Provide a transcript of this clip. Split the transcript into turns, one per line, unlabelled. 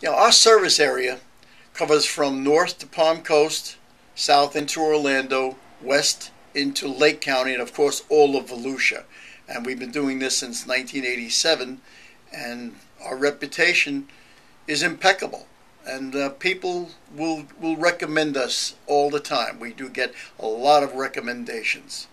You know, our service area covers from north to Palm Coast, south into Orlando, west into Lake County, and of course all of Volusia. And we've been doing this since 1987, and our reputation is impeccable. And uh, people will will recommend us all the time. We do get a lot of recommendations.